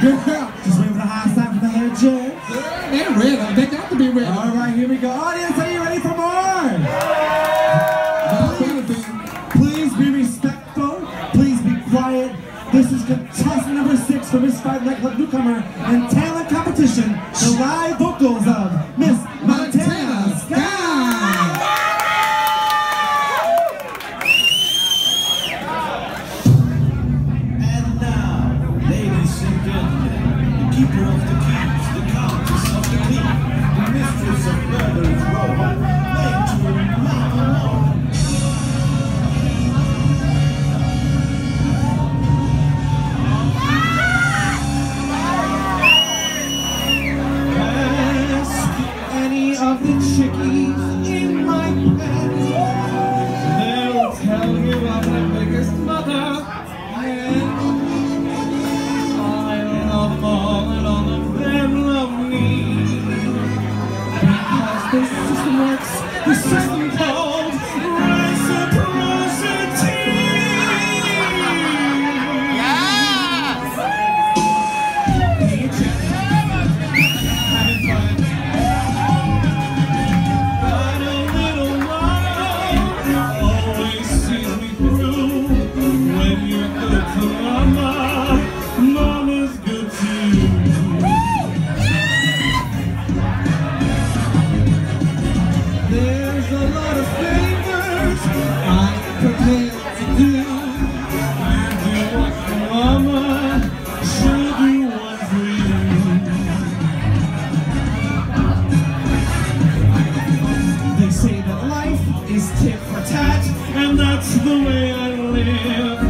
Just waiting for the high side for the head check. They're ready. They got to be ready. All right, here we go. Audience, are you ready for more? Please, please be respectful. Please be quiet. This is contestant number six for Miss Five Nightclub Newcomer and Talent Competition, the live the system is tit for tat, and that's the way I live.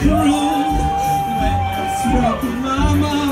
crew. When you stroke mama,